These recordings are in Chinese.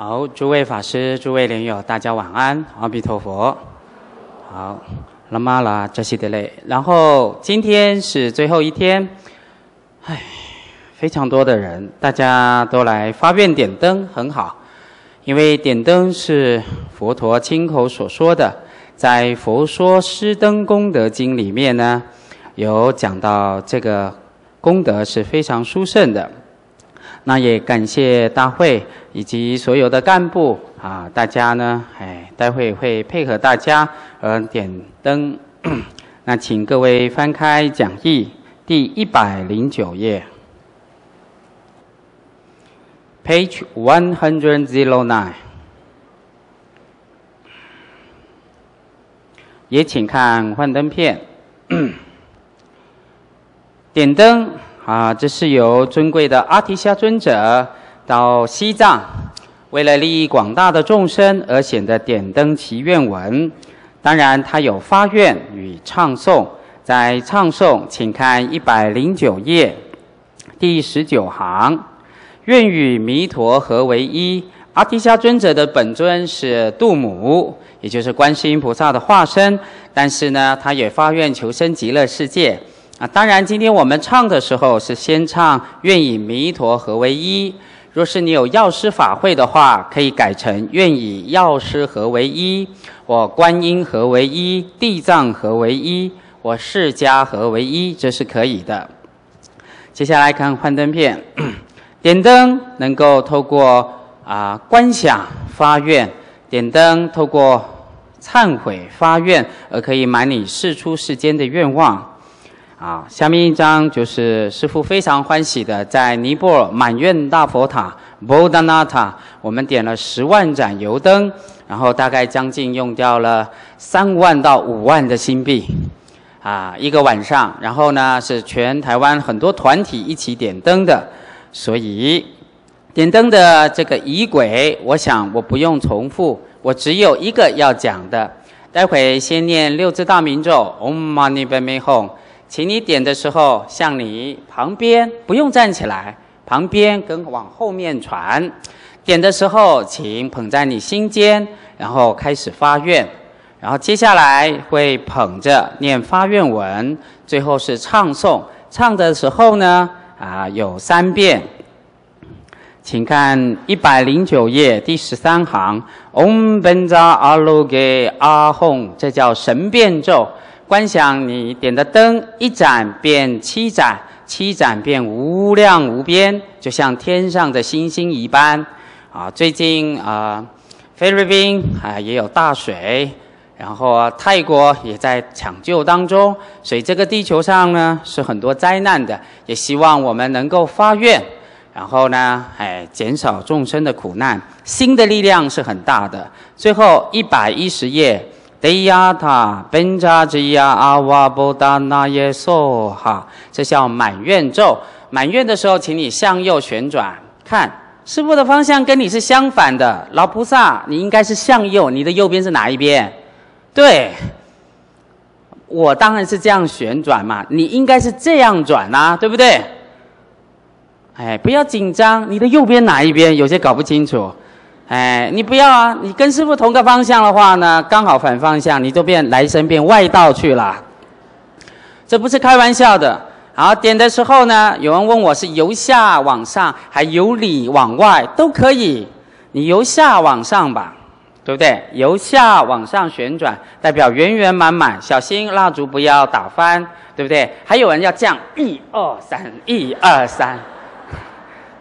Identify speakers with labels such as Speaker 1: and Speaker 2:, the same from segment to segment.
Speaker 1: 好，诸位法师、诸位莲友，大家晚安，阿弥陀佛。好，拉玛拉扎西德勒。然后今天是最后一天，唉，非常多的人，大家都来发愿点灯，很好。因为点灯是佛陀亲口所说的，在《佛说施灯功德经》里面呢，有讲到这个功德是非常殊胜的。那也感谢大会以及所有的干部啊，大家呢，哎，待会会配合大家呃点灯。那请各位翻开讲义第一百零九页，page one hundred zero nine。也请看幻灯片，点灯。啊，这是由尊贵的阿提夏尊者到西藏，为了利益广大的众生而显的点灯祈愿文。当然，他有发愿与唱诵。在唱诵，请看一百零九页第十九行：愿与弥陀合为一。阿提夏尊者的本尊是度母，也就是观世音菩萨的化身。但是呢，他也发愿求生极乐世界。啊，当然，今天我们唱的时候是先唱“愿以弥陀合为一”。若是你有药师法会的话，可以改成“愿以药师合为一”，我观音合为一，地藏合为一，我释迦合为一，这是可以的。接下来看幻灯片，点灯能够透过啊观想发愿，点灯透过忏悔发愿，而可以满你世出世间的愿望。啊，下面一张就是师父非常欢喜的，在尼泊尔满愿大佛塔 Bodhanata，我们点了十万盏油灯，然后大概将近用掉了三万到五万的新币，啊，一个晚上，然后呢是全台湾很多团体一起点灯的，所以点灯的这个仪轨，我想我不用重复，我只有一个要讲的，待会先念六字大明咒 Om Mani Padme Hum。请你点的时候，向你旁边不用站起来，旁边跟往后面传。点的时候，请捧在你心间，然后开始发愿。然后接下来会捧着念发愿文，最后是唱诵。唱的时候呢，啊，有三遍。请看一百零九页第十三行，Om Benza Aluge Ahom，这叫神变咒。观想你点的灯，一盏变七盏，七盏变无量无边，就像天上的星星一般。啊，最近啊，菲律宾啊也有大水，然后泰国也在抢救当中，所以这个地球上呢是很多灾难的。也希望我们能够发愿，然后呢，哎，减少众生的苦难。心的力量是很大的。最后一百一十页。德亚塔本扎吉亚阿瓦波达那耶娑哈，这叫满愿咒。满愿的时候，请你向右旋转，看师傅的方向跟你是相反的。老菩萨，你应该是向右，你的右边是哪一边？对，我当然是这样旋转嘛，你应该是这样转啊，对不对？哎，不要紧张，你的右边哪一边？有些搞不清楚。哎，你不要啊！你跟师傅同个方向的话呢，刚好反方向，你就变来生变外道去了。这不是开玩笑的。好，点的时候呢，有人问我是由下往上，还由里往外都可以。你由下往上吧，对不对？由下往上旋转，代表圆圆满满。小心蜡烛不要打翻，对不对？还有人要降，一二三，一二三，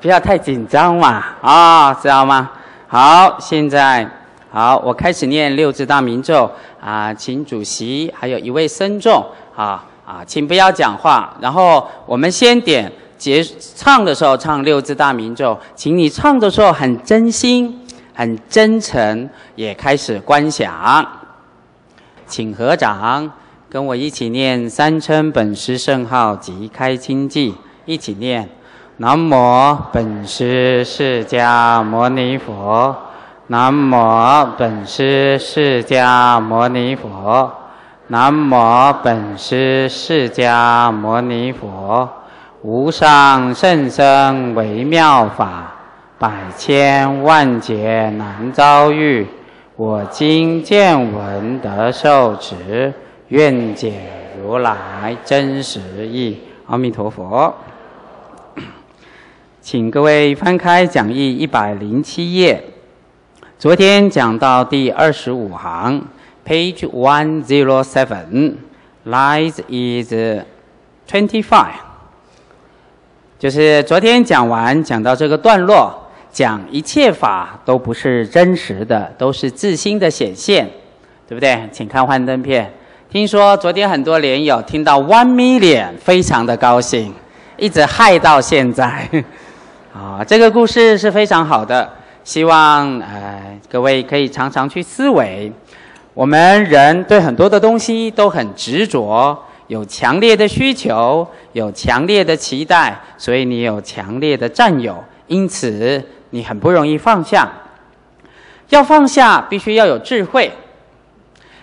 Speaker 1: 不要太紧张嘛，啊，知道吗？好，现在好，我开始念六字大明咒啊，请主席还有一位僧众啊啊，请不要讲话。然后我们先点结唱的时候唱六字大明咒，请你唱的时候很真心、很真诚，也开始观想。请合掌，跟我一起念三称本师圣号及开经记，一起念。南无本师释迦牟尼佛，南无本师释迦牟尼佛，南无本师释迦牟尼佛。无上甚深微妙法，百千万劫难遭遇，我今见闻得受持，愿解如来真实义。阿弥陀佛。请各位翻开讲义一百零七页，昨天讲到第二十五行，page one zero seven，lines is twenty five。就是昨天讲完，讲到这个段落，讲一切法都不是真实的，都是自心的显现，对不对？请看幻灯片。听说昨天很多莲友听到 one million，非常的高兴，一直嗨到现在。啊，这个故事是非常好的，希望呃各位可以常常去思维。我们人对很多的东西都很执着。有强烈的需求，有强烈的期待，所以你有强烈的占有，因此你很不容易放下。要放下，必须要有智慧，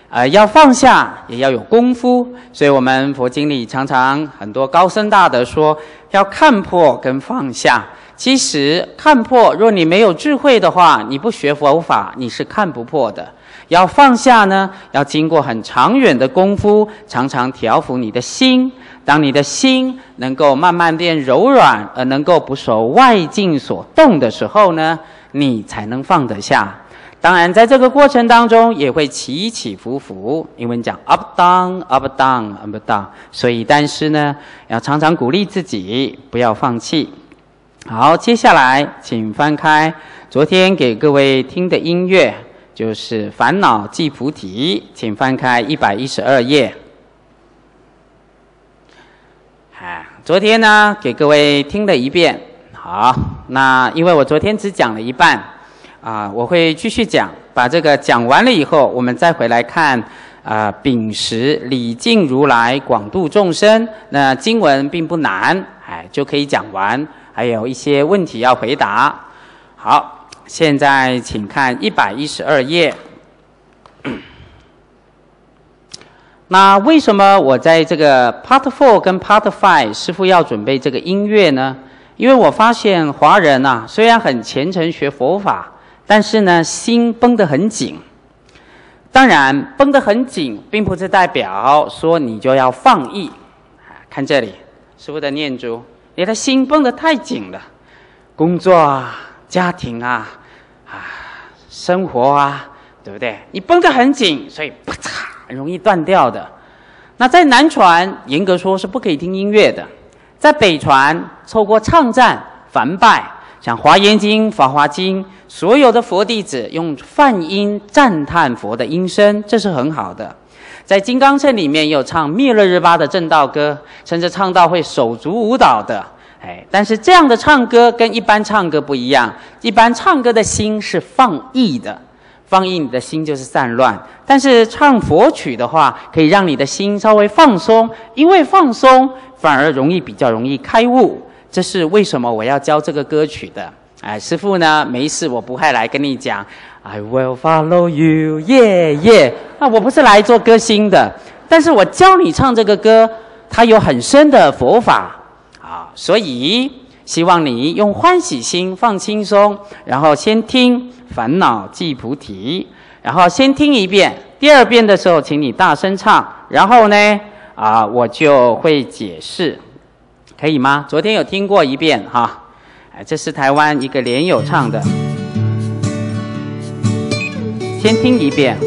Speaker 1: 呃，要放下也要有功夫。所以我们佛经里常常很多高僧大德说，要看破跟放下。其实看破，若你没有智慧的话，你不学佛法，你是看不破的。要放下呢，要经过很长远的功夫，常常调伏你的心。当你的心能够慢慢变柔软，而能够不受外境所动的时候呢，你才能放得下。当然，在这个过程当中也会起起伏伏，英文讲 up down up down up down，所以但是呢，要常常鼓励自己，不要放弃。好，接下来请翻开昨天给各位听的音乐。就是烦恼即菩提，请翻开一百一十二页。哎，昨天呢给各位听了一遍，好，那因为我昨天只讲了一半，啊，我会继续讲，把这个讲完了以后，我们再回来看啊，秉持礼敬如来，广度众生。那经文并不难，哎，就可以讲完，还有一些问题要回答。好。现在请看一百一十二页。那为什么我在这个 Part Four 跟 Part Five 师傅要准备这个音乐呢？因为我发现华人呐，虽然很虔诚学佛法，但是呢，心绷得很紧。当然，绷得很紧，并不是代表说你就要放逸。看这里，师傅的念珠，你的心绷得太紧了，工作啊。家庭啊，啊，生活啊，对不对？你绷得很紧，所以啪嚓容易断掉的。那在南传，严格说是不可以听音乐的；在北传，透过唱赞、梵拜，像《华严经》《法华经》，所有的佛弟子用梵音赞叹佛的音声，这是很好的。在金刚乘里面有唱密勒日巴的正道歌，甚至唱到会手足舞蹈的。哎，但是这样的唱歌跟一般唱歌不一样。一般唱歌的心是放逸的，放逸你的心就是散乱。但是唱佛曲的话，可以让你的心稍微放松，因为放松反而容易比较容易开悟。这是为什么我要教这个歌曲的？哎，师傅呢？没事，我不会来跟你讲。I will follow you，耶耶。啊，我不是来做歌星的，但是我教你唱这个歌，它有很深的佛法啊。所以，希望你用欢喜心放轻松，然后先听烦恼即菩提，然后先听一遍，第二遍的时候，请你大声唱，然后呢，啊，我就会解释，可以吗？昨天有听过一遍哈，哎，这是台湾一个莲友唱的，先听一遍。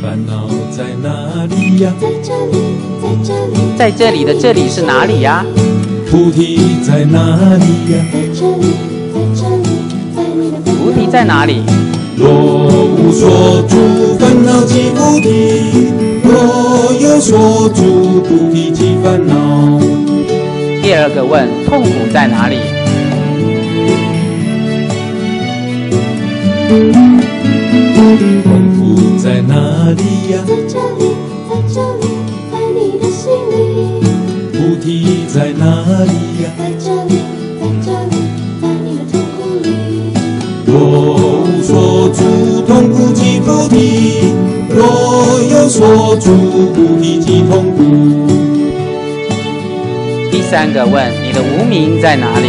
Speaker 2: 烦恼在哪里呀？在这里，
Speaker 1: 在这里，在这里的这里是哪里呀？
Speaker 2: 菩提在哪里呀？
Speaker 1: 在这里，在这里，在你的菩提在哪里？
Speaker 2: 若无所住，烦恼即菩提；若有所住，菩提即烦恼。
Speaker 1: 第二个问：痛苦在哪里？
Speaker 2: 在哪里呀？
Speaker 3: 在这里，在这里，在你的心里。
Speaker 2: 菩提在哪里呀？
Speaker 3: 在这里，在这里，在你的痛苦里。
Speaker 2: 若无所住，痛苦即菩提；若有所住，菩提即痛苦。
Speaker 1: 第三个问你的无名在哪里？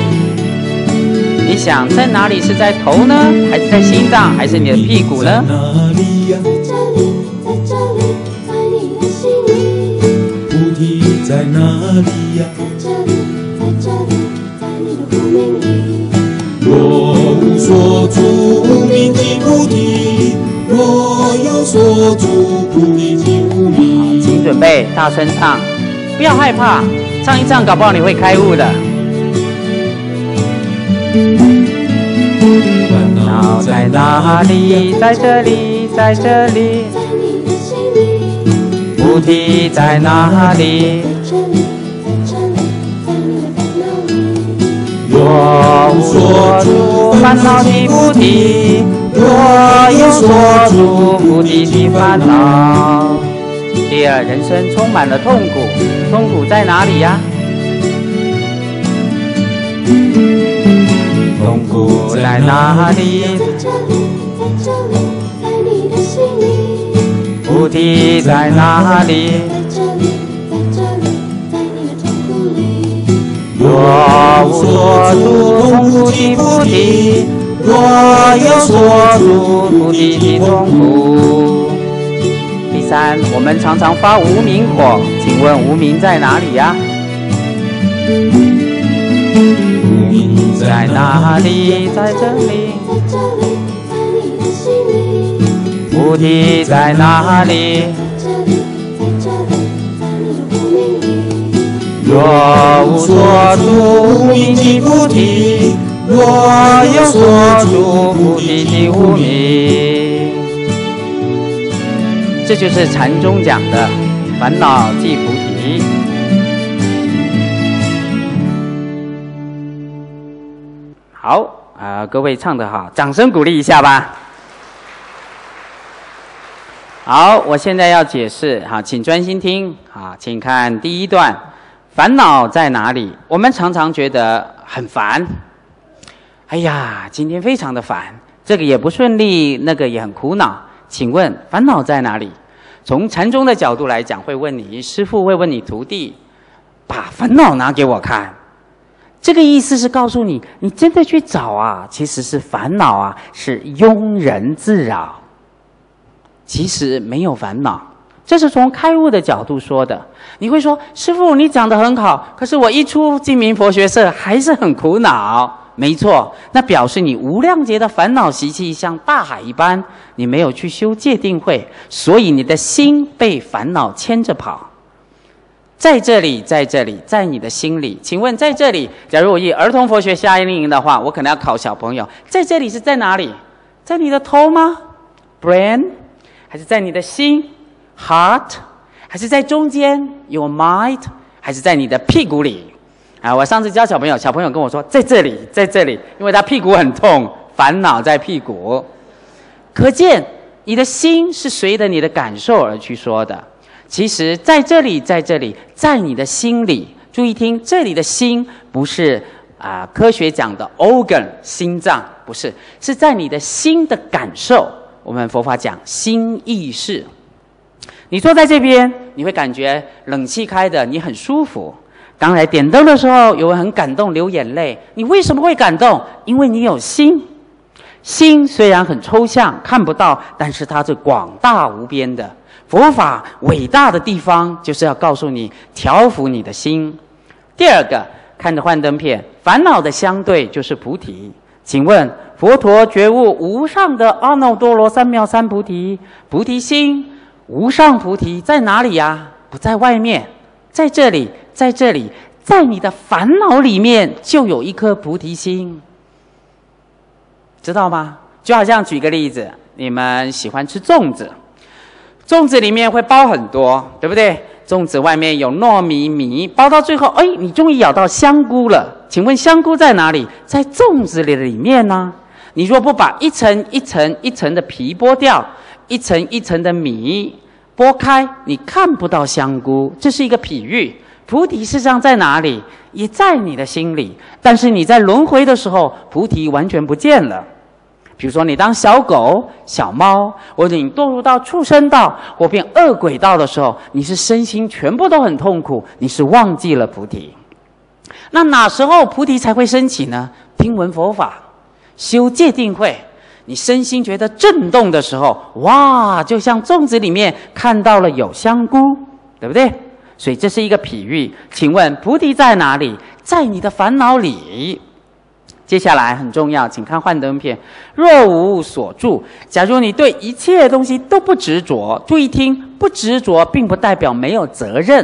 Speaker 1: 你想在哪里？是在头呢，还是在心脏，还是你的屁股呢？
Speaker 2: 在哪里呀？
Speaker 3: 在这里，在这里，在你的心里。
Speaker 2: 菩提在哪里呀？
Speaker 3: 在这里，在这里，在你的无名里。
Speaker 2: 若无所住，无名即菩提；若有所住，菩提即无明。
Speaker 1: 请准备大声唱，不要害怕，唱一唱，搞不好你会开悟的。
Speaker 2: 烦
Speaker 1: 恼在哪里？在这里，在这里。菩提在哪里？
Speaker 3: 在这里，在这里，在你的烦恼里。
Speaker 1: 若无所住，烦恼的菩提；若有所住，菩提的烦恼。第二，人生充满了痛苦，痛苦在哪里呀？痛苦在哪里？菩提在哪里？
Speaker 3: 在这里，在这里，在你的痛苦里。
Speaker 1: 若无所住，痛苦即菩提；若有所住，菩提的痛苦。第三，我们常常发无名火，请问无名在哪里呀？
Speaker 2: 明
Speaker 1: 在哪里？在这里。
Speaker 3: 在你的心里。
Speaker 1: 菩提在哪里？
Speaker 3: 在这里，在这里，在你里。
Speaker 1: 若无所住，无名即菩提；若有所住，菩提即无名。这就是禅宗讲的烦恼即菩提。好啊、各位唱得好，掌声鼓励一下吧。好，我现在要解释哈，请专心听啊，请看第一段，烦恼在哪里？我们常常觉得很烦，哎呀，今天非常的烦，这个也不顺利，那个也很苦恼。请问烦恼在哪里？从禅宗的角度来讲，会问你师傅，会问你徒弟，把烦恼拿给我看。这个意思是告诉你，你真的去找啊，其实是烦恼啊，是庸人自扰。其实没有烦恼，这是从开悟的角度说的。你会说，师傅你讲的很好，可是我一出净明佛学社还是很苦恼。没错，那表示你无量劫的烦恼习气像大海一般，你没有去修戒定慧，所以你的心被烦恼牵着跑。在这里，在这里，在你的心里。请问，在这里，假如我以儿童佛学夏令营的话，我可能要考小朋友，在这里是在哪里？在你的头吗？Brain，还是在你的心？Heart，还是在中间？Your mind，还是在你的屁股里？啊，我上次教小朋友，小朋友跟我说，在这里，在这里，因为他屁股很痛，烦恼在屁股。可见你的心是随着你的感受而去说的。其实在这里，在这里，在你的心里，注意听，这里的心不是啊、科学讲的 organ 心脏，不是，是在你的心的感受。我们佛法讲心意识。你坐在这边，你会感觉冷气开的，你很舒服。刚才点灯的时候，有人很感动，流眼泪。你为什么会感动？因为你有心。心虽然很抽象，看不到，但是它是广大无边的。佛法伟大的地方，就是要告诉你调伏你的心。第二个，看着幻灯片，烦恼的相对就是菩提。请问佛陀觉悟无上的阿耨多罗三藐三菩提，菩提心无上菩提在哪里呀？不在外面，在这里，在这里，在你的烦恼里面就有一颗菩提心，知道吗？就好像举个例子，你们喜欢吃粽子，粽子里面会包很多，对不对？粽子外面有糯米米，包到最后，哎，你终于咬到香菇了。请问香菇在哪里？在粽子里里面呢？你若不把一层一层一层的皮剥掉，一层一层的米剥开，你看不到香菇。这是一个比喻。菩提实上在哪里？也在你的心里，但是你在轮回的时候，菩提完全不见了。比如说，你当小狗、小猫，或者你堕入到畜生道或变恶鬼道的时候，你是身心全部都很痛苦，你是忘记了菩提。那哪时候菩提才会升起呢？听闻佛法，修戒定慧，你身心觉得震动的时候，哇，就像粽子里面看到了有香菇，对不对？所以这是一个比喻。请问菩提在哪里？在你的烦恼里。接下来很重要，请看幻灯片。若无所住，假如你对一切东西都不执着，注意听，不执着并不代表没有责任。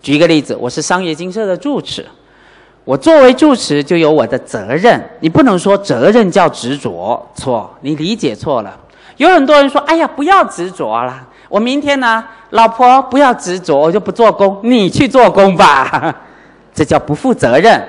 Speaker 1: 举一个例子，我是商业金社的住持，我作为住持就有我的责任。你不能说责任叫执着，错，你理解错了。有很多人说：“哎呀，不要执着了，我明天呢，老婆不要执着，我就不做工，你去做工吧。”这叫不负责任。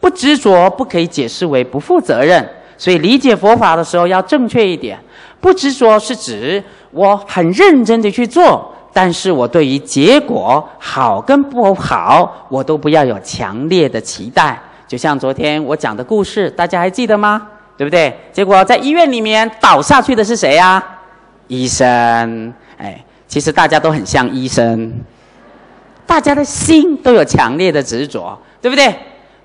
Speaker 1: 不执着不可以解释为不负责任，所以理解佛法的时候要正确一点。不执着是指我很认真的去做，但是我对于结果好跟不好，我都不要有强烈的期待。就像昨天我讲的故事，大家还记得吗？对不对？结果在医院里面倒下去的是谁呀？医生。哎，其实大家都很像医生，大家的心都有强烈的执着，对不对？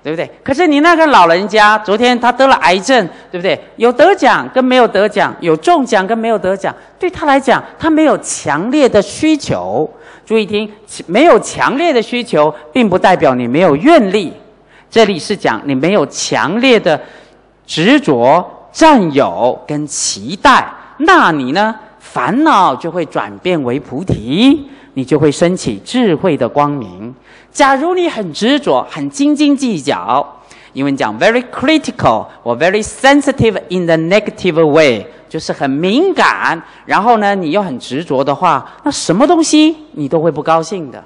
Speaker 1: 对不对？可是你那个老人家，昨天他得了癌症，对不对？有得奖跟没有得奖，有中奖跟没有得奖，对他来讲，他没有强烈的需求。注意听，没有强烈的需求，并不代表你没有愿力。这里是讲你没有强烈的执着、占有跟期待，那你呢？烦恼就会转变为菩提，你就会升起智慧的光明。假如你很执着、很斤斤计较，英文讲 very critical 或 very sensitive in the negative way，就是很敏感。然后呢，你又很执着的话，那什么东西你都会不高兴的。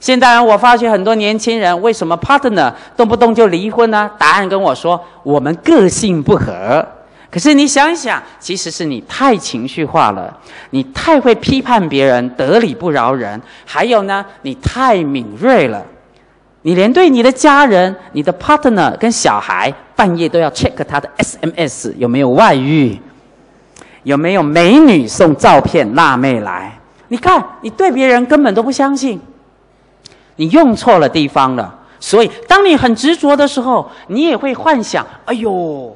Speaker 1: 现在我发觉很多年轻人为什么 partner 动不动就离婚呢？答案跟我说：我们个性不合。可是你想一想，其实是你太情绪化了，你太会批判别人，得理不饶人。还有呢，你太敏锐了，你连对你的家人、你的 partner 跟小孩，半夜都要 check 他的 SMS 有没有外遇，有没有美女送照片辣妹来。你看，你对别人根本都不相信，你用错了地方了。所以，当你很执着的时候，你也会幻想：哎呦。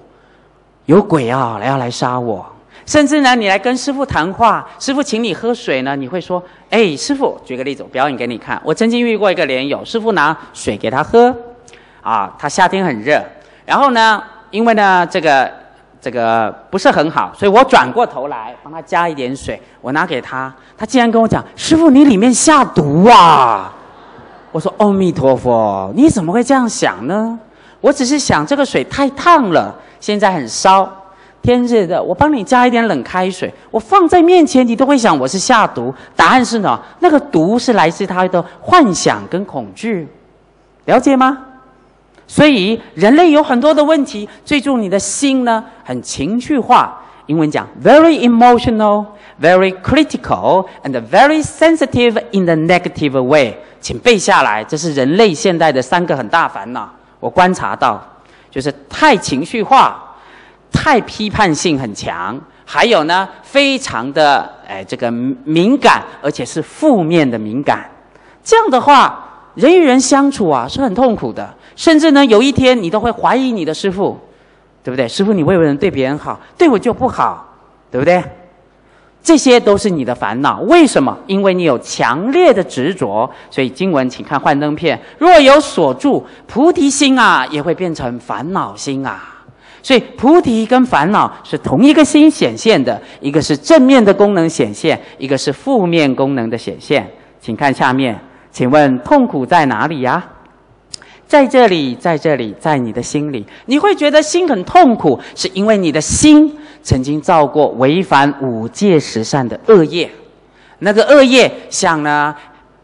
Speaker 1: 有鬼啊！来要来杀我，甚至呢，你来跟师傅谈话，师傅请你喝水呢，你会说：“哎，师傅，举个例子，我表演给你看。我曾经遇过一个莲友，师傅拿水给他喝，啊，他夏天很热，然后呢，因为呢这个这个不是很好，所以我转过头来帮他加一点水，我拿给他，他竟然跟我讲：师傅，你里面下毒啊！我说：阿弥陀佛，你怎么会这样想呢？我只是想这个水太烫了。现在很烧，天热的，我帮你加一点冷开水，我放在面前，你都会想我是下毒。答案是呢，那个毒是来自他的幻想跟恐惧，了解吗？所以人类有很多的问题，最终你的心呢很情绪化。英文讲 very emotional, very critical, and very sensitive in the negative way。请背下来，这是人类现代的三个很大烦恼。我观察到。就是太情绪化，太批判性很强，还有呢，非常的哎这个敏感，而且是负面的敏感。这样的话，人与人相处啊是很痛苦的，甚至呢有一天你都会怀疑你的师傅，对不对？师傅，你为人对别人好，对我就不好，对不对？这些都是你的烦恼，为什么？因为你有强烈的执着，所以经文请看幻灯片。若有所住，菩提心啊，也会变成烦恼心啊。所以菩提跟烦恼是同一个心显现的，一个是正面的功能显现，一个是负面功能的显现。请看下面，请问痛苦在哪里呀？在这里，在这里，在你的心里，你会觉得心很痛苦，是因为你的心。曾经造过违反五戒十善的恶业，那个恶业像呢，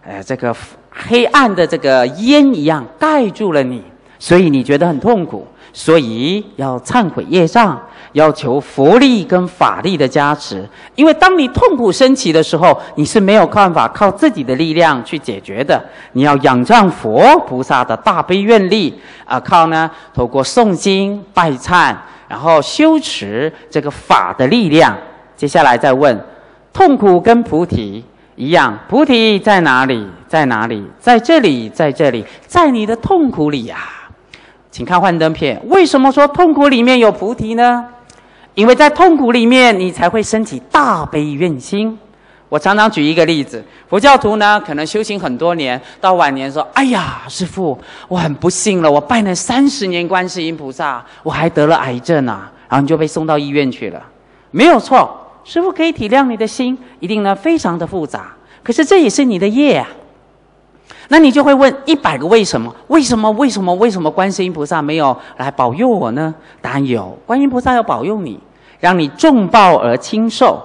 Speaker 1: 呃，这个黑暗的这个烟一样盖住了你，所以你觉得很痛苦，所以要忏悔业障，要求佛力跟法力的加持。因为当你痛苦升起的时候，你是没有办法靠自己的力量去解决的，你要仰仗佛菩萨的大悲愿力啊，靠呢，透过诵经拜忏。然后修持这个法的力量，接下来再问：痛苦跟菩提一样，菩提在哪里？在。哪里？在这里，在这里，在你的痛苦里呀、请看幻灯片，为什么说痛苦里面有菩提呢？因为在痛苦里面，你才会升起大悲愿心。我常常举一个例子，佛教徒呢，可能修行很多年，到晚年说：“哎呀，师父，我很不幸了，我拜了三十年观世音菩萨，我还得了癌症啊！”然后你就被送到医院去了。没有错，师父可以体谅你的心，一定呢非常的复杂，可是这也是你的业啊。那你就会问一百个为什么？为什么？为什么？为什么观世音菩萨没有来保佑我呢？答案有，观音菩萨要保佑你，让你重报而轻受，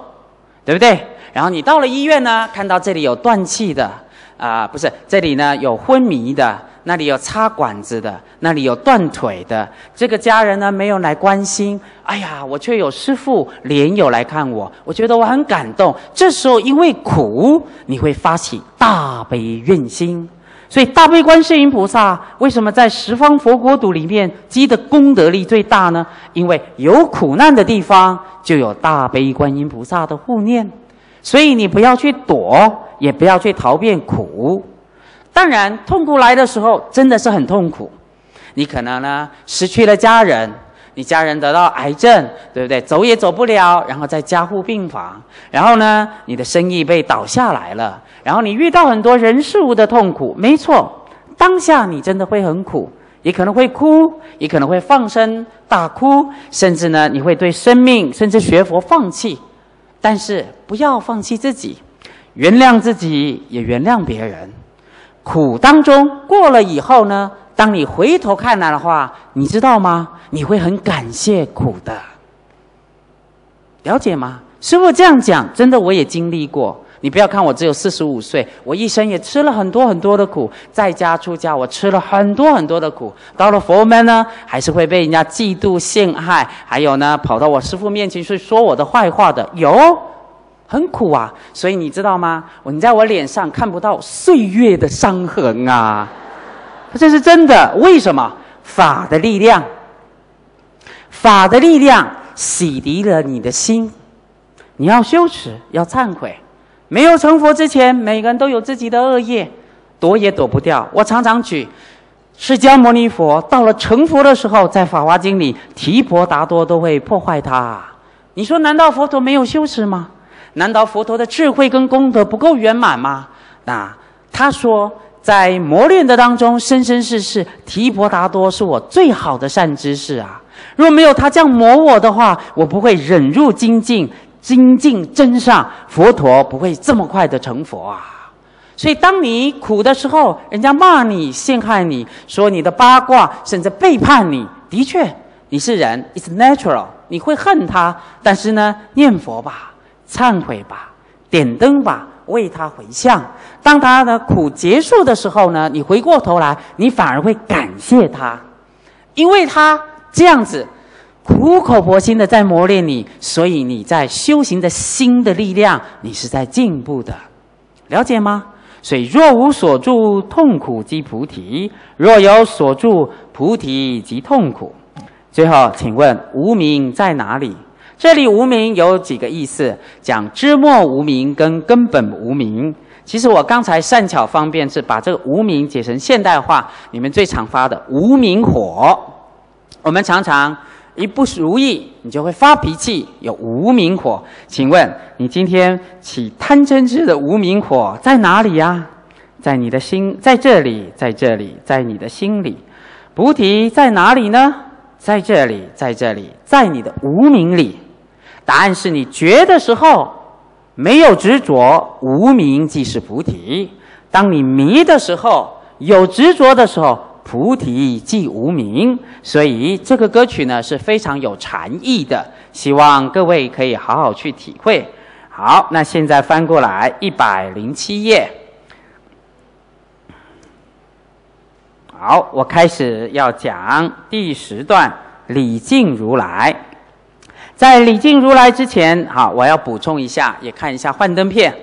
Speaker 1: 对不对？然后你到了医院呢，看到这里有断气的，啊、不是，这里呢有昏迷的，那里有插管子的，那里有断腿的，这个家人呢没有来关心，哎呀，我却有师父莲友来看我，我觉得我很感动。这时候因为苦，你会发起大悲愿心。所以大悲观世音菩萨为什么在十方佛国土里面积的功德力最大呢？因为有苦难的地方就有大悲观音菩萨的护念。所以你不要去躲，也不要去逃避苦。当然，痛苦来的时候真的是很痛苦。你可能呢失去了家人，你家人得到癌症，对不对？走也走不了，然后在加护病房，然后呢你的生意被倒下来了，然后你遇到很多人事物的痛苦。没错，当下你真的会很苦，也可能会哭，也可能会放声大哭，甚至呢你会对生命甚至学佛放弃。但是不要放弃自己，原谅自己，也原谅别人。苦当中过了以后呢，当你回头看来的话，你知道吗？你会很感谢苦的，了解吗？师傅这样讲，真的我也经历过。你不要看我只有四十五岁，我一生也吃了很多很多的苦，在家出家，我吃了很多很多的苦。到了佛门呢，还是会被人家嫉妒陷害，还有呢，跑到我师父面前去说我的坏话的，有，很苦啊。所以你知道吗？你在我脸上看不到岁月的伤痕啊，这是真的。为什么？法的力量，法的力量洗涤了你的心。你要羞耻，要忏悔。没有成佛之前，每个人都有自己的恶业，躲也躲不掉。我常常举释迦牟尼佛到了成佛的时候，在《法华经》里，提婆达多都会破坏他。你说，难道佛陀没有羞耻吗？难道佛陀的智慧跟功德不够圆满吗？那他说，在磨练的当中，生生世世，提婆达多是我最好的善知识啊！若没有他这样磨我的话，我不会忍入精进。精进真上，佛陀不会这么快的成佛啊！所以，当你苦的时候，人家骂你、陷害你，说你的八卦，甚至背叛你，的确，你是人，it's natural，你会恨他。但是呢，念佛吧，忏悔吧，点灯吧，为他回向。当他的苦结束的时候呢，你回过头来，你反而会感谢他，因为他这样子。苦口婆心的在磨练你，所以你在修行的心的力量，你是在进步的，了解吗？所以若无所住，痛苦即菩提；若有所住，菩提即痛苦。最后，请问无名在哪里？这里无名有几个意思？讲知末无名跟根本无名。其实我刚才善巧方便是把这个无名解成现代化，你们最常发的无名火。我们常常。一不如意，你就会发脾气，有无名火。请问你今天起贪嗔痴的无名火在哪里呀？在你的心，在这里，在这里，在你的心里。菩提在哪里呢？在这里，在这里，在你的无名里。答案是你觉的时候没有执着，无名即是菩提；当你迷的时候，有执着的时候。菩提即无名，所以这个歌曲呢是非常有禅意的，希望各位可以好好去体会。好，那现在翻过来一百零七页。好，我开始要讲第十段礼敬如来。在礼敬如来之前，好，我要补充一下，也看一下幻灯片。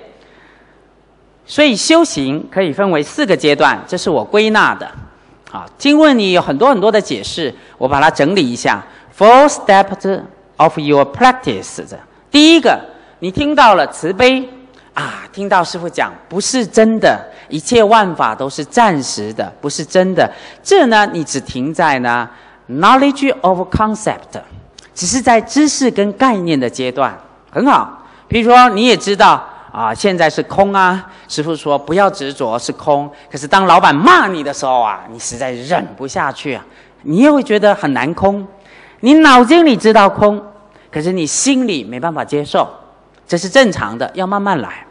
Speaker 1: 所以修行可以分为四个阶段，这是我归纳的。啊，经文里有很多很多的解释，我把它整理一下。Four steps of your practice。第一个，你听到了慈悲啊，听到师傅讲不是真的，一切万法都是暂时的，不是真的。这呢，你只停在呢 knowledge of concept，只是在知识跟概念的阶段，很好。比如说，你也知道啊，现在是空啊。师傅说不要执着是空，可是当老板骂你的时候啊，你实在忍不下去啊，你也会觉得很难空。你脑筋里知道空，可是你心里没办法接受，这是正常的，要慢慢来。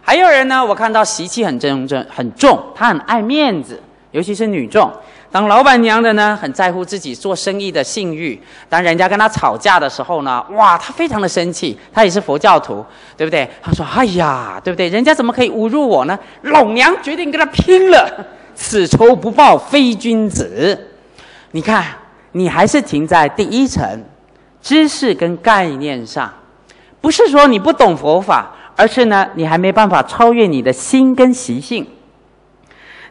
Speaker 1: 还有人呢，我看到习气很重、重很重，他很爱面子，尤其是女众。当老板娘的呢，很在乎自己做生意的信誉。当人家跟他吵架的时候呢，哇，他非常的生气。他也是佛教徒，对不对？他说：“哎呀，对不对？人家怎么可以侮辱我呢？老娘决定跟他拼了！此仇不报非君子。”你看。你还是停在第一层，知识跟概念上，不是说你不懂佛法，而是呢，你还没办法超越你的心跟习性。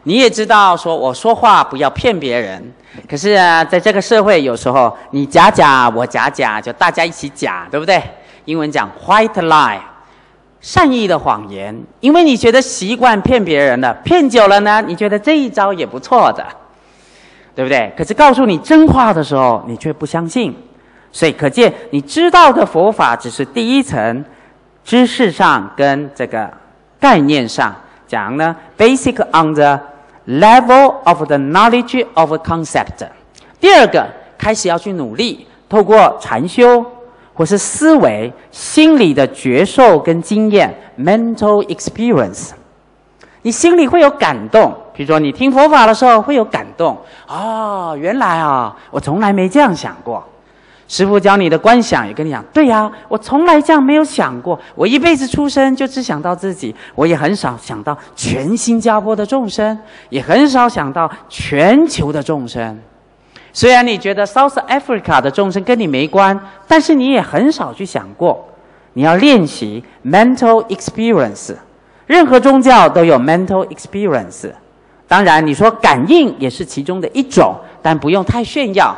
Speaker 1: 你也知道，说我说话不要骗别人，可是啊，在这个社会，有时候你假假，我假假，就大家一起假，对不对？英文讲 white lie，善意的谎言，因为你觉得习惯骗别人了，骗久了呢，你觉得这一招也不错的。对不对？可是告诉你真话的时候，你却不相信，所以可见你知道的佛法只是第一层知识上跟这个概念上讲呢，basic on the level of the knowledge of concept。第二个开始要去努力，透过禅修或是思维、心理的觉受跟经验 （mental experience），你心里会有感动。比如说，你听佛法的时候会有感动哦，原来啊，我从来没这样想过。师父教你的观想也跟你讲，对呀，我从来这样没有想过。我一辈子出生就只想到自己，我也很少想到全新加坡的众生，也很少想到全球的众生。虽然你觉得 South Africa 的众生跟你没关，但是你也很少去想过。你要练习 mental experience，任何宗教都有 mental experience。当然，你说感应也是其中的一种，但不用太炫耀。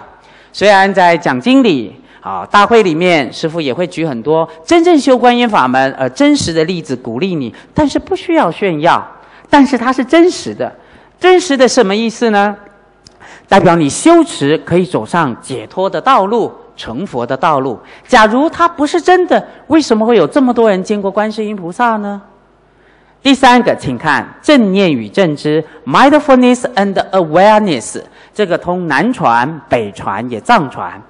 Speaker 1: 虽然在讲经里啊，大会里面，师傅也会举很多真正修观音法门而真实的例子鼓励你，但是不需要炫耀。但是它是真实的，真实的什么意思呢？代表你修持可以走上解脱的道路、成佛的道路。假如它不是真的，为什么会有这么多人见过观世音菩萨呢？第三个，请看正念与正知 （mindfulness and awareness）。这个通南传、北传也藏传。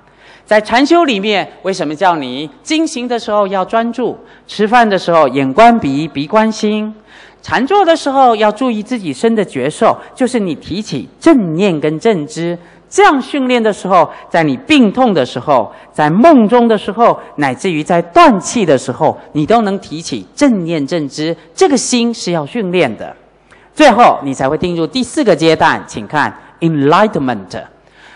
Speaker 1: 在禅修里面，为什么叫你进行的时候要专注？吃饭的时候眼观鼻，鼻观心。禅坐的时候要注意自己身的觉受，就是你提起正念跟正知。这样训练的时候，在你病痛的时候，在梦中的时候，乃至于在断气的时候，你都能提起正念正知。这个心是要训练的，最后你才会进入第四个阶段。请看 enlightenment。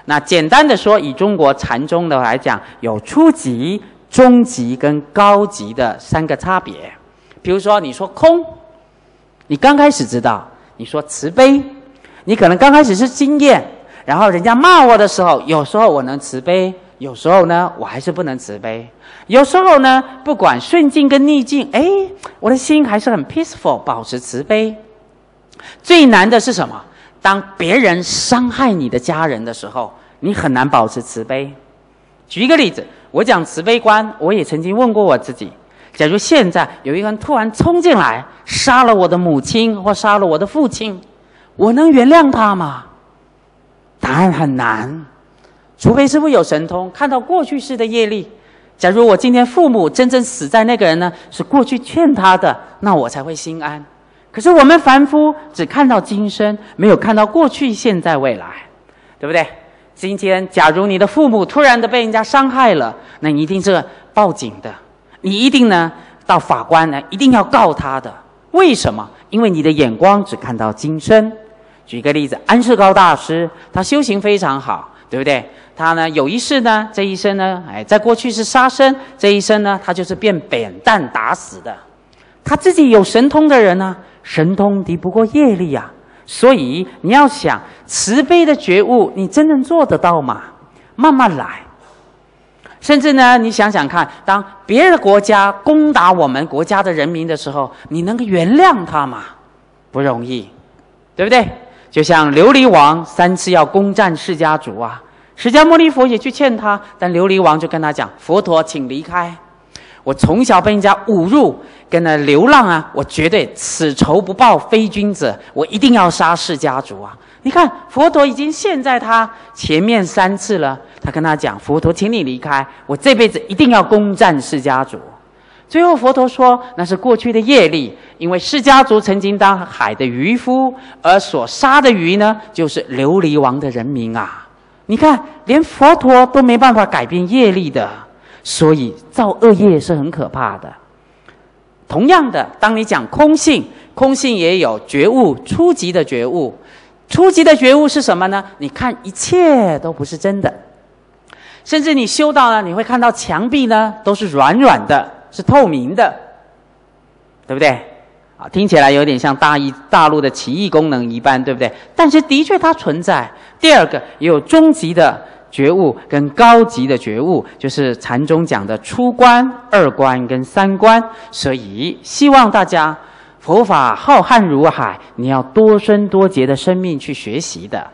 Speaker 1: 那简单的说，以中国禅宗的来讲，有初级、中级跟高级的三个差别。比如说，你说空，你刚开始知道；你说慈悲，你可能刚开始是经验。然后人家骂我的时候，有时候我能慈悲，有时候呢我还是不能慈悲。有时候呢，不管顺境跟逆境，哎，我的心还是很 peaceful，保持慈悲。最难的是什么？当别人伤害你的家人的时候，你很难保持慈悲。举一个例子，我讲慈悲观，我也曾经问过我自己：假如现在有一个人突然冲进来，杀了我的母亲或杀了我的父亲，我能原谅他吗？答案很难，除非师傅有神通，看到过去式的业力。假如我今天父母真正死在那个人呢，是过去欠他的，那我才会心安。可是我们凡夫只看到今生，没有看到过去、现在、未来，对不对？今天假如你的父母突然的被人家伤害了，那你一定是报警的，你一定呢到法官呢一定要告他的。为什么？因为你的眼光只看到今生。举个例子，安世高大师，他修行非常好，对不对？他呢有一世呢，这一生呢，哎，在过去是杀生，这一生呢，他就是变扁担打死的。他自己有神通的人呢，神通敌不过业力呀。所以你要想慈悲的觉悟，你真能做得到吗？慢慢来。甚至呢，你想想看，当别的国家攻打我们国家的人民的时候，你能原谅他吗？不容易。对不对？就像琉璃王三次要攻占释迦族啊，释迦牟尼佛也去劝他，但琉璃王就跟他讲：“佛陀，请离开。我从小被人家侮辱，跟那流浪啊，我绝对此仇不报非君子，我一定要杀释迦族啊！”你看，佛陀已经陷在他前面三次了。他跟他讲：“佛陀，请你离开，我这辈子一定要攻占释迦族。”最后，佛陀说：“那是过去的业力，因为释迦族曾经当海的渔夫，而所杀的鱼呢，就是琉璃王的人民啊！你看，连佛陀都没办法改变业力的，所以造恶业是很可怕的。同样的，当你讲空性，空性也有觉悟，初级的觉悟，初级的觉悟是什么呢？你看一切都不是真的，甚至你修到了，你会看到墙壁呢都是软软的。”是透明的，对不对？啊，听起来有点像大一大陆的奇异功能一般，对不对？但是的确它存在。第二个，也有终极的觉悟跟高级的觉悟，就是禅宗讲的初观、二观跟三观。所以希望大家，佛法浩瀚如海，你要多生多劫的生命去学习的。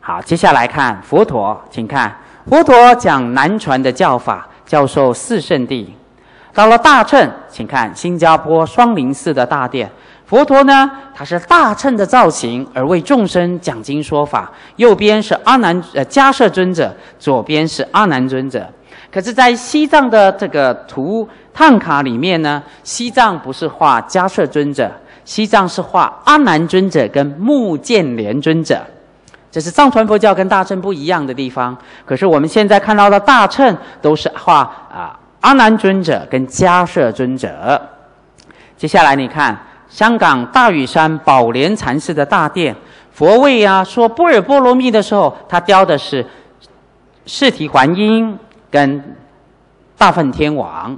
Speaker 1: 好，接下来看佛陀，请看佛陀讲南传的教法，教授四圣地。到了大乘，请看新加坡双林寺的大殿，佛陀呢，他是大乘的造型，而为众生讲经说法。右边是阿难呃迦摄尊者，左边是阿难尊者。可是，在西藏的这个图探卡里面呢，西藏不是画迦摄尊者，西藏是画阿难尊者跟目犍连尊者。这是藏传佛教跟大乘不一样的地方。可是我们现在看到的大乘都是画啊。阿难尊者跟迦摄尊者，接下来你看香港大屿山宝莲禅寺的大殿，佛位啊说波尔波罗蜜的时候，他雕的是释提桓因跟大梵天王。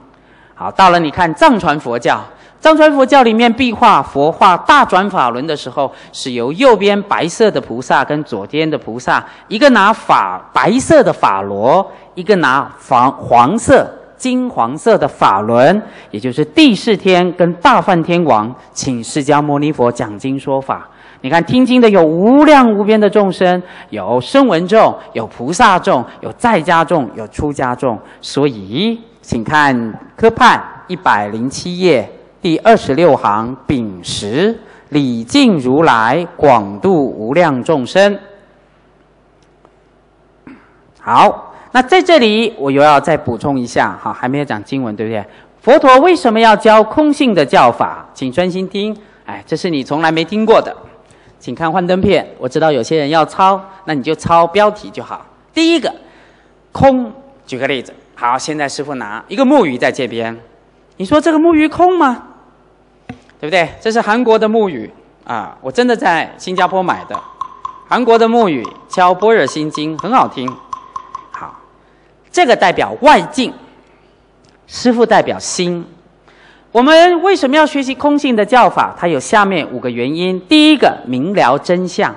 Speaker 1: 好，到了你看藏传佛教，藏传佛教里面壁画佛画大转法轮的时候，是由右边白色的菩萨跟左边的菩萨，一个拿法白色的法螺，一个拿黄黄色。金黄色的法轮，也就是第四天跟大梵天王请释迦牟尼佛讲经说法。你看听经的有无量无边的众生，有声闻众，有菩萨众，有在家众，有出家众。所以，请看科判一百零七页第二十六行丙十，礼敬如来广度无量众生。好。那在这里，我又要再补充一下，哈，还没有讲经文，对不对？佛陀为什么要教空性的教法？请专心听，哎，这是你从来没听过的，请看幻灯片。我知道有些人要抄，那你就抄标题就好。第一个，空，举个例子，好，现在师傅拿一个木鱼在这边，你说这个木鱼空吗？对不对？这是韩国的木鱼啊，我真的在新加坡买的，韩国的木鱼敲般若心经很好听。这个代表外境，师傅代表心。我们为什么要学习空性的教法？它有下面五个原因。第一个，明了真相。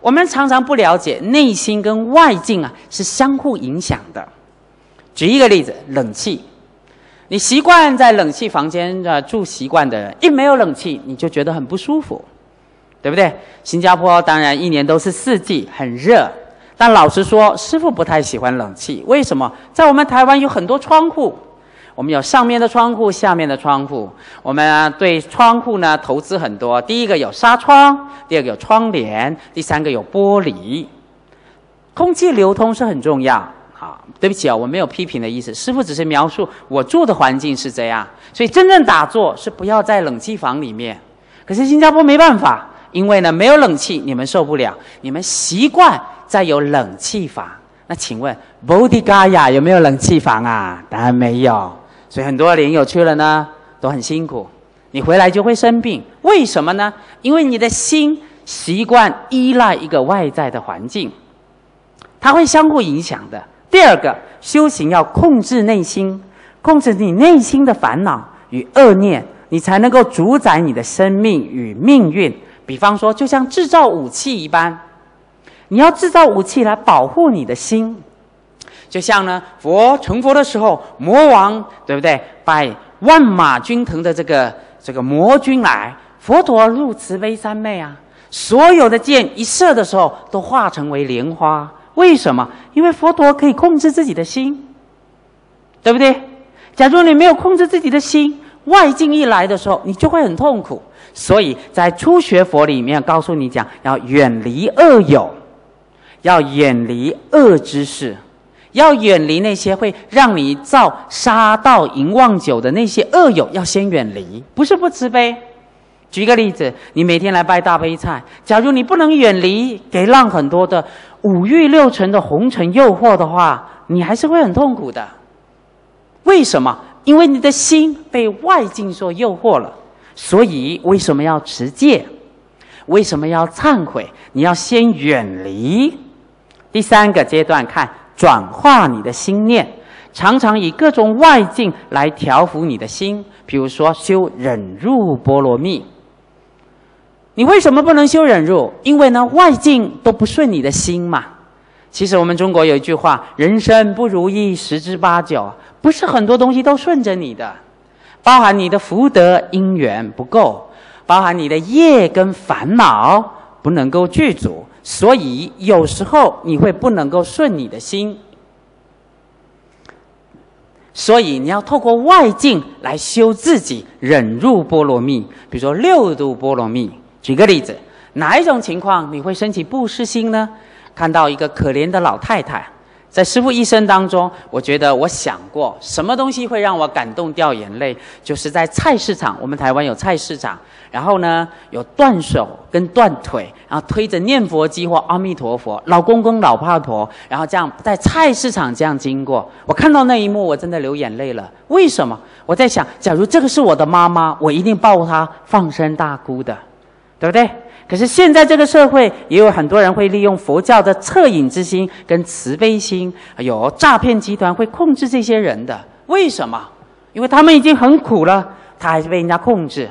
Speaker 1: 我们常常不了解内心跟外境啊是相互影响的。举一个例子，冷气。你习惯在冷气房间啊住习惯的人，一没有冷气你就觉得很不舒服，对不对？新加坡当然一年都是四季，很热。但老实说，师傅不太喜欢冷气。为什么？在我们台湾有很多窗户，我们有上面的窗户，下面的窗户。我们对窗户呢投资很多。第一个有纱窗，第二个有窗帘，第三个有玻璃。空气流通是很重要。好，对不起啊，我没有批评的意思。师傅只是描述我住的环境是这样。所以真正打坐是不要在冷气房里面。可是新加坡没办法，因为呢没有冷气，你们受不了，你们习惯。在有冷气房，那请问 Bodhgaya 有没有冷气房啊？当然没有，所以很多莲友去了呢，都很辛苦。你回来就会生病，为什么呢？因为你的心习惯依赖一个外在的环境，它会相互影响的。第二个，修行要控制内心，控制你内心的烦恼与恶念，你才能够主宰你的生命与命运。比方说，就像制造武器一般。你要制造武器来保护你的心，就像呢，佛成佛的时候，魔王对不对？拜万马军腾的这个这个魔君来，佛陀入慈悲三昧啊，所有的箭一射的时候都化成为莲花。为什么？因为佛陀可以控制自己的心，对不对？假如你没有控制自己的心，外境一来的时候，你就会很痛苦。所以在初学佛里面告诉你讲，要远离恶友，要远离恶知识，要远离那些会让你造杀盗淫妄酒的那些恶友，要先远离。不是不慈悲。举个例子，你每天来拜大悲菜，假如你不能远离给让很多的五欲六尘的红尘诱惑的话，你还是会很痛苦的。为什么？因为你的心被外境所诱惑了。所以为什么要持戒？为什么要忏悔？你要先远离。第三个阶段，看转化你的心念，常常以各种外境来调伏你的心。比如说修忍辱波罗蜜。你为什么不能修忍辱？因为呢，外境都不顺你的心嘛。其实我们中国有一句话：“人生不如意十之八九”，不是很多东西都顺着你的，包含你的福德因缘不够，包含你的业跟烦恼不能够具足，所以有时候你会不能够顺你的心。所以你要透过外境来修自己忍辱波罗蜜，比如说六度波罗蜜。举个例子，哪一种情况你会升起布施心呢？看到一个可怜的老太太，在师傅一生当中，我觉得我想过，什么东西会让我感动掉眼泪？就是在菜市场，我们台湾有菜市场，然后呢有断手跟断腿，然后推着念佛机或阿弥陀佛，老公公老帕婆，然后这样在菜市场这样经过，我看到那一幕，我真的流眼泪了。为什么？我在想，假如这个是我的妈妈，我一定抱她放声大哭的。对不对？可是现在这个社会也有很多人会利用佛教的恻隐之心跟慈悲心，有诈骗集团会控制这些人的。为什么？因为他们已经很苦了，他还是被人家控制，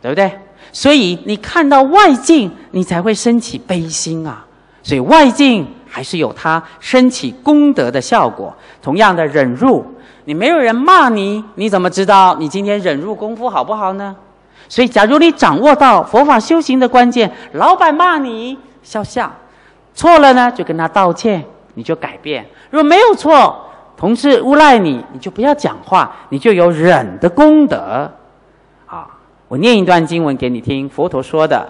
Speaker 1: 对不对？所以你看到外境，你才会升起悲心啊。所以外境还是有它升起功德的效果。同样的忍辱，你没有人骂你，你怎么知道你今天忍辱功夫好不好呢？所以，假如你掌握到佛法修行的关键，老板骂你笑笑，错了呢就跟他道歉，你就改变；如果没有错，同事诬赖你，你就不要讲话，你就有忍的功德。啊，我念一段经文给你听，佛陀说的：“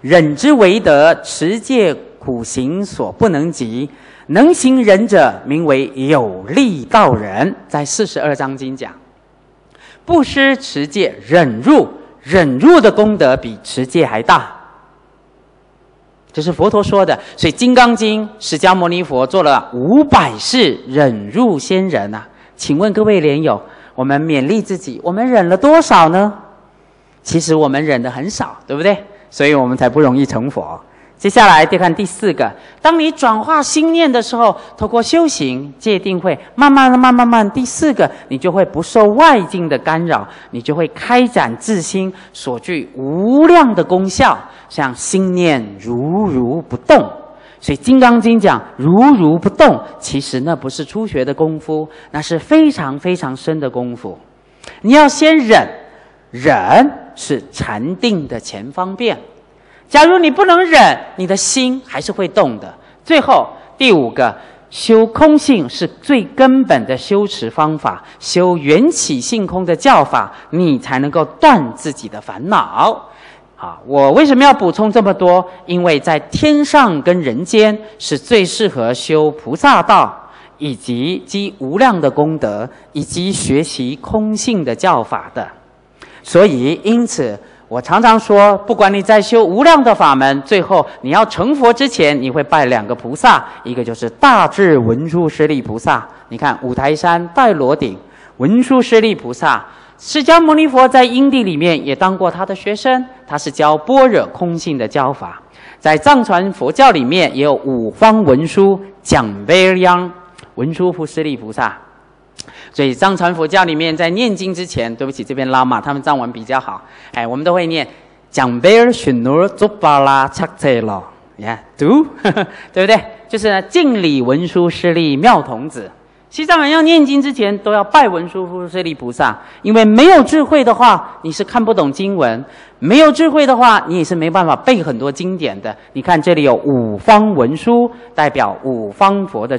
Speaker 1: 忍之为德，持戒苦行所不能及，能行忍者，名为有力道人。”在四十二章经讲。不施、持戒、忍辱，忍辱的功德比持戒还大。这是佛陀说的。所以《金刚经》，释迦牟尼佛做了五百世忍辱仙人呐。请问各位莲友，我们勉励自己，我们忍了多少呢？其实我们忍的很少，对不对？所以我们才不容易成佛。接下来再看第四个，当你转化心念的时候，透过修行界定会，慢慢的、慢慢慢，第四个，你就会不受外境的干扰，你就会开展自心所具无量的功效，像心念如如不动。所以《金刚经》讲如如不动，其实那不是初学的功夫，那是非常非常深的功夫。你要先忍，忍是禅定的前方便。假如你不能忍，你的心还是会动的。最后第五个，修空性是最根本的修持方法，修缘起性空的教法，你才能够断自己的烦恼。好，我为什么要补充这么多？因为在天上跟人间是最适合修菩萨道，以及积无量的功德，以及学习空性的教法的。所以，因此。我常常说，不管你在修无量的法门，最后你要成佛之前，你会拜两个菩萨，一个就是大智文殊师利菩萨。你看五台山戴罗顶文殊师利菩萨，释迦牟尼佛在因地里面也当过他的学生，他是教般若空性的教法。在藏传佛教里面也有五方文殊讲贝央文殊师利菩萨。所以藏传佛教里面，在念经之前，对不起，这边拉玛他们藏文比较好，哎，我们都会念讲贝尔逊努祖巴拉恰切罗，你看读，对不对？就是敬礼文殊师利妙童子，西藏人要念经之前都要拜文殊菩舍利菩萨，因为没有智慧的话，你是看不懂经文；没有智慧的话，你也是没办法背很多经典的。你看这里有五方文殊，代表五方佛的。